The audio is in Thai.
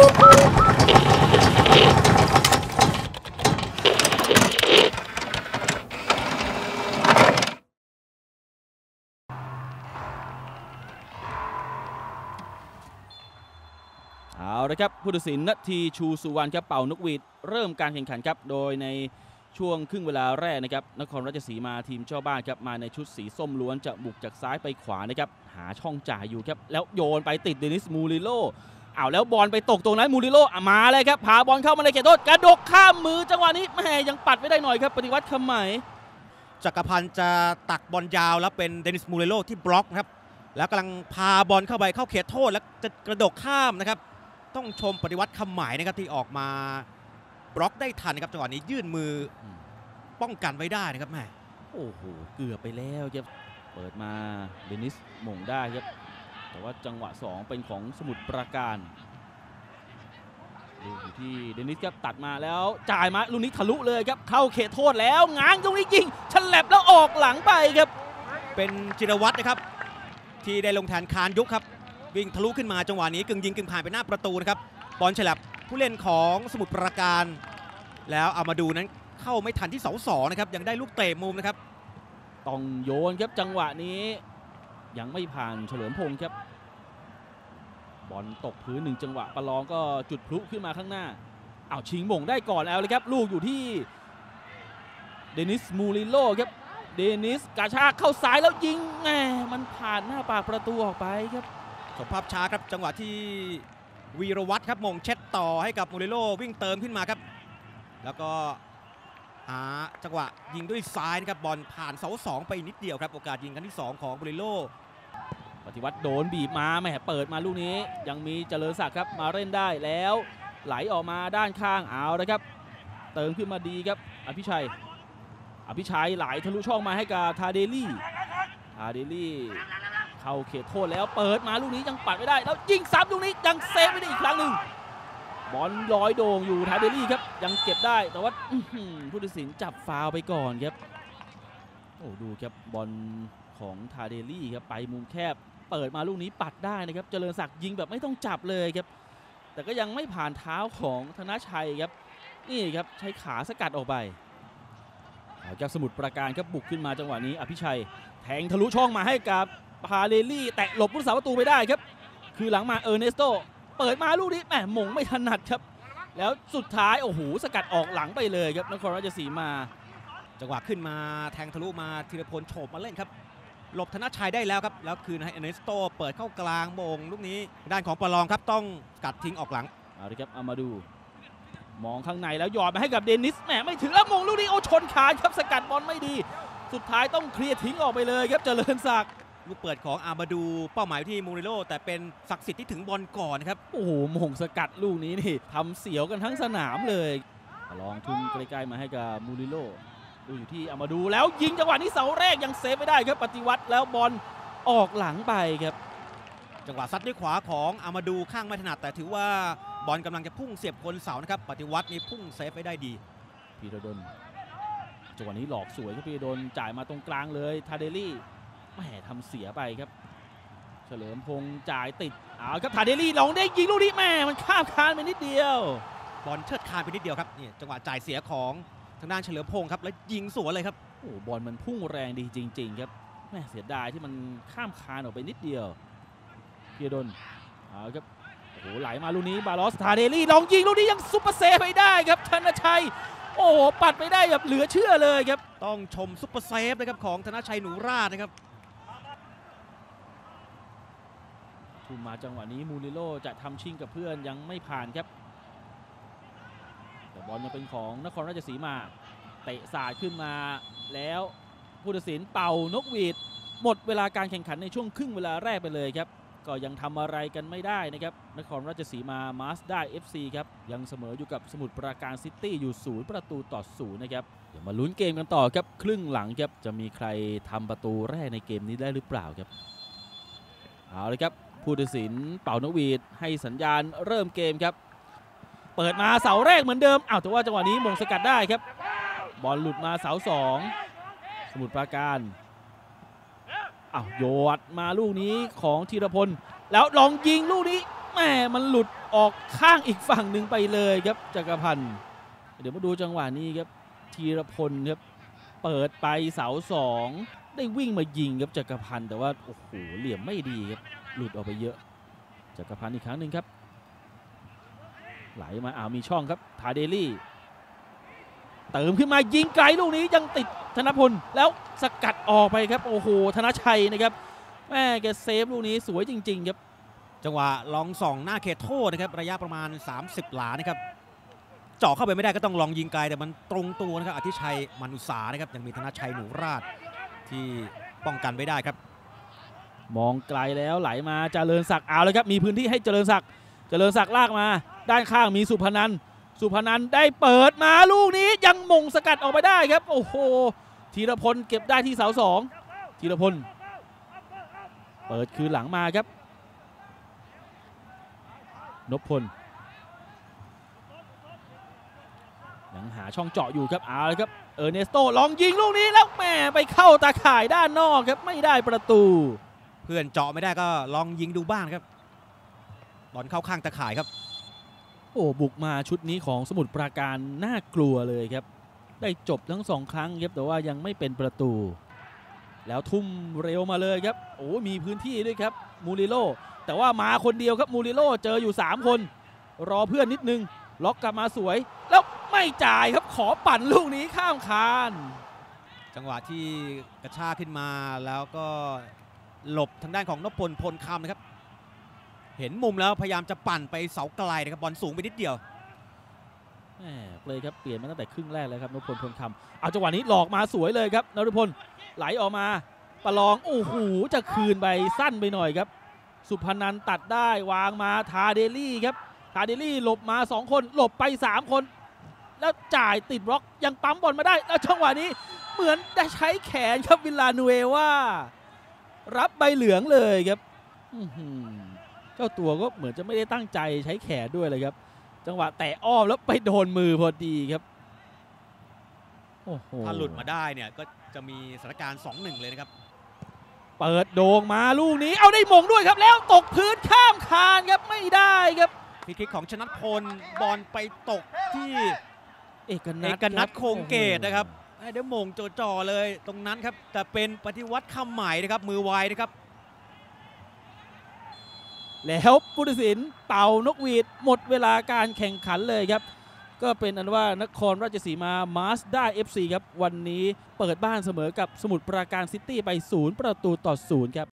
เอาละครับผู้ตัดสินนาทีชูสุวรรณครับเป่านกหวีดเริ่มการแข่งขันครับ โดยในช่วงครึ่งเวลาแรกนะครับนครราชสีมาทีมเจ้าบ้านครับมาในชุดสีส้มล้วนจะบุกจากซ้ายไปขวานะครับหาช่องจ่ายอยู่ครับแล้วโยนไปติดเดนิสมูริโล เอาแล้วบอลไปตกตรงนั้นมูริโลอะมาเลยครับพาบอลเข้ามาในเขตโทษกระดกข้ามมือจังหวะนี้แหม่ยังปัดไม่ได้หน่อยครับ ปฏิวัติคำไหมจักรพันธ์จะตักบอลยาวแล้วเป็นเดนิสมูริโลที่บล็อกนะครับ แล้วกำลังพาบอลเข้าไปเข้าเขตโทษแล้วจะกระโดดข้ามนะครับ ต้องชมปฏิวัติคำไหมนะครับที่ออกมาบล็อกได้ทันนะครับจังหวะนี้ยื่นมืออมป้องกันไว้ได้นะครับแหม่โอ้โหเกือบไปแล้วครับเปิดมาเดนิสหม่งได้ครับ แต่ว่าจังหวะ 2 เป็นของสมุทรปราการลูกอยู่ที่เดนิสครับตัดมาแล้วจ่ายมาลูกนี้ทะลุเลยครับเข้าเขตโทษแล้วง้างตรงนี้ยิงฉลับแล้วออกหลังไปครับ เป็นจิรวัตรนะครับ ที่ได้ลงแทนคานยุคครับ วิ่งทะลุขึ้นมาจังหวะนี้กึ่งยิงกึ่งผ่านไปหน้าประตูนะครับบอลฉลับผู้เล่นของสมุทรปราการ แล้วเอามาดูนั้นเข้าไม่ทันที่เสาสองนะครับยังได้ลูกเตะมุมนะครับต้องโยนครับจังหวะนี้ ยังไม่ผ่านเฉลิมพงศ์ครับบอลตกพื้นหนึ่งจังหวะประลองก็จุดพลุขึ้นมาข้างหน้าเอาวชิงมงได้ก่อนแล้วเลยครับ ลูกอยู่ที่เดนิสมูริโลครับเดนิสกาชากเข้าซ้ายแล้วยิงแหมมันผ่านหน้าปากประตูออกไปครับสภาพช้าครับจังหวะที่วีรวัตรครับมงเช็ดต่อให้กับมูริโลวิ่งเติมขึ้นมาครับ แล้วก็ หาจังหวะยิงด้วยซ้ายนะครับบอลผ่านเสาสองไปนิดเดียวครับโอกาสยิงครั้งที่ 2 ของมูริโลปฏิวัติโดนบีบมาแหมเปิดมาลูกนี้ ยังมีเจริญศักดิ์ครับมาเล่นได้แล้ว ไหลออกมาด้านข้างเอานะครับ เติมขึ้นมาดีครับอภิชัย อภิชัยไหลทะลุช่องมาให้กับทาเดลี่ทาเดลี่เข้าเขตโทษแล้วเปิดมาลูกนี้ยังปัดไม่ได้ แล้วยิงซ้ำลูกนี้ยังเซฟไม่ได้อีกครั้งหนึ่ง บอลลอยโด่งอยู่ทาเดลี่ครับยังเก็บได้แต่ว่าผู้ตัดสินจับฟาวล์ไปก่อนครับโอ้ดูครับบอลของทาเดลี่ครับไปมุมแคบเปิดมาลูกนี้ปัดได้นะครับเจริญศักดิ์ยิงแบบไม่ต้องจับเลยครับแต่ก็ยังไม่ผ่านเท้าของธนชัยครับนี่ครับใช้ขาสกัดออกไปจากสมุทรปราการครับบุกขึ้นมาจังหวะนี้อภิชัย แทงทะลุช่องมาให้กับทาเดลี่ แตะหลบผู้รักษาประตูไปได้ครับ คือหลังมาเออร์เนสโต เปิดมาลูกนี้แหมโหม่งไม่ถนัดครับ แล้วสุดท้ายโอ้โหสกัดออกหลังไปเลยครับนครราชสีมา จังหวะขึ้นมาแทงทะลุมาธีรพลโฉบมาเล่นครับหลบธนชัยได้แล้วครับ แล้วคืนให้เออร์เนสโตเปิดเข้ากลางโหม่งลูกนี้ด้านของปลองครับต้องสกัดทิ้งออกหลังเอาละครับเอามาดู มองข้างในแล้วหยอดมาให้กับเดนิสแหมไม่ถึงแล้วโหม่งลูกนี้โอ้ชนขาครับสกัดบอลไม่ดี สุดท้ายต้องเคลียร์ทิ้งออกไปเลยครับเจริญศักดิ์ ลูกเปิดของอามาดูเป้าหมายที่มูริโลแต่เป็นศักดิ์สิทธิ์ที่ถึงบอลก่อนนะครับ โอ้โหโหม่งสกัดลูกนี้นี่ทำเสียวกันทั้งสนามเลย ลองทุ่มใกล้ๆมาให้กับมูริโลดูอยู่ที่เอามาดูแล้วยิงจังหวะนี้เสาแรกยังเซฟไม่ได้ครับปฏิวัติแล้วบอลออกหลังไปครับ จังหวะซัดด้วยขวาของอามาดูข้างไม่ถนัด แต่ถือว่าบอลกำลังจะพุ่งเสียบโคนเสานะครับปฏิวัตินี่พุ่งเซฟไว้ได้ดีพีระดลจังหวะนี้หลอกสวยครับพีระดลจ่ายมาตรงกลางเลยทาเดลี่แหมทำเสียไปครับ เฉลิมพงษ์จ่ายติดเอาครับทาเดลี่ลองได้ยิงลูกนี้แหม่มันข้ามคานไปนิดเดียว บอลเชิดคานไปนิดเดียวครับนี่จังหวะจ่ายเสียของทางด้านเฉลิมพงศ์ครับแล้วยิงสวนเลยครับโอ้โหบอลมันพุ่งแรงดีจริง ๆ ครับแหม่เสียดายที่มันข้ามคานออกไปนิดเดียวพีระดลเอาครับโอ้โหไหลมาลูกนี้บาลอสทาเดลี่ลองยิงลูกนี้ยัง super save ไปได้ครับธนชัยโอ้โหปัดไปได้แบบเหลือเชื่อเลยครับ ต้องชม super save นะครับของธนชัยหนูราชนะครับ ทุ่มมาจังหวะนี้มูริโลจะทำชิงกับเพื่อนยังไม่ผ่านครับ แต่บอลยังเป็นของนครราชสีมา เตะสาดขึ้นมาแล้วผู้ตัดสินเป่านกหวีด หมดเวลาการแข่งขันในช่วงครึ่งเวลาแรกไปเลยครับ ก็ยังทำอะไรกันไม่ได้นะครับ นครราชสีมามาสได้ FC ครับ ยังเสมออยู่กับสมุทรปราการซิตี้อยู่ศูนย์ประตูต่อศูนย์นะครับ เดี๋ยวมาลุ้นเกมกันต่อครับ ครึ่งหลังครับ จะมีใครทำประตูแรกในเกมนี้ได้หรือเปล่าครับ เอาเลยครับ ผู้ตัดสินเป่านกหวีดให้สัญญาณเริ่มเกมครับ เปิดมาเสาแรกเหมือนเดิมอ้าวแต่ว่าจังหวะนี้มงสกัดได้ครับ บอลหลุดมาเสาสองสมุทรปราการอ้าวโยดมาลูกนี้ของธีรพล แล้วลองยิงลูกนี้แม่มันหลุดออกข้างอีกฝั่งหนึ่งไปเลยครับจักรพันธ์เดี๋ยวมาดูจังหวะนี้ครับธีรพลครับเปิดไปเสาสองได้วิ่งมายิงครับจักรพันธ์แต่ว่าโอ้โหเหลี่ยมไม่ดีครับ หลุดออกไปเยอะจักรพันธ์อีกครั้งหนึ่งครับ ไหลมาอ้าวมีช่องครับทาเดลี่ เติมขึ้นมายิงไกลลูกนี้ยังติดธนพลแล้วสกัดออกไปครับโอ้โหธนชัยนะครับแหม่แกเซฟลูกนี้สวยจริง ๆ ครับ จังหวะลองส่องหน้าเขตโทษนะครับระยะประมาณ 30 หลานะครับเจาะเข้าไปไม่ได้ก็ต้องลองยิงไกลแต่มันตรงตัวนะครับอธิชัยมนุษานะครับยังมีธนชัยหนูราชที่ป้องกันไว้ได้ครับ มองไกลแล้วไหลมาเจริญศักดิ์เอาเลยครับมีพื้นที่ให้เจริญศักดิ์เจริญศักดิ์ลากมา ด้านข้างมีสุพนันสุพนันได้เปิดมาลูกนี้ยังมงสกัดออกไปได้ครับ โอ้โหธีรพลเก็บได้ที่เสาสองธีรพลเปิดคืนหลังมาครับนพพลยังหาช่องเจาะอยู่ครับเอาเลยครับเออร์เนสโตลองยิงลูกนี้แล้วแม่ไปเข้าตาข่ายด้านนอกครับไม่ได้ประตู พื่อนเจาะไม่ได้ก็ลองยิงดูบ้างครับบอลเข้าข้างตะข่ายครับ โอ้บุกมาชุดนี้ของสมุทรปราการน่ากลัวเลยครับ ได้จบทั้งสองครั้งครับแต่ว่ายังไม่เป็นประตู แล้วทุ่มเร็วมาเลยครับโอ้มีพื้นที่ด้วยครับมูริโลแต่ว่ามาคนเดียวครับมูริโลเจออยู่ 3 คน รอเพื่อนนิดนึง ล็อกกลับมาสวย แล้วไม่จ่ายครับขอปั่นลูกนี้ข้ามคาน จังหวะที่กระชากขึ้นมาแล้วก็ หลบทางด้านของนพพลพลคำนะครับ เห็นมุมแล้วพยายามจะปั่นไปเสาไกลนะครับบอลสูงไปนิดเดียวเลยครับเปลี่ยนมาตั้งแต่ครึ่งแรกเลยครับนพพลพลคำเอาจังหวะนี้หลอกมาสวยเลยครับนฤพลไหลออกมาประลองโอ้โหจะคืนไปสั้นไปหน่อยครับ สุพนันตัดได้วางมาทาเดลี่ครับทาเดลี่หลบมา 2 คนหลบไป 3 คน แล้วจ่ายติดบล็อกยังปั๊มบอลมาได้ แล้วจังหวะนี้เหมือนได้ใช้แขนครับวิลลานูเอว่า รับใบเหลืองเลยครับอื้อหือเจ้าตัวก็เหมือนจะไม่ได้ตั้งใจใช้แขนด้วยเลยครับ จังหวะแตะอ้อมแล้วไปโดนมือพอดีครับโอ้โหถ้าหลุดมาได้เนี่ยก็จะมีสถานการณ์2-1 เลยนะครับ เปิดโด่งมาลูกนี้เอาได้มงด้วยครับ แล้วตกพื้นข้ามคานครับไม่ได้ครับฟรีคิกของชนัทพลบอลไปตกที่ เอกนัเอทกนัทรับคงเกตนะครับให้ เดี๋ยวมงจ่อๆเลยตรงนั้นครับ แต่เป็นปฏิวัติคำใหม่นะครับ มือไวนะครับ แล้วผู้ตัดสินเป่านกหวีดหมดเวลาการแข่งขันเลยครับ ก็เป็นอันว่านครราชสีมามาสด้า FC ครับ วันนี้เปิดบ้านเสมอกับสมุทรปราการซิตี้ไป 0 ประตูต่อ 0 ครับ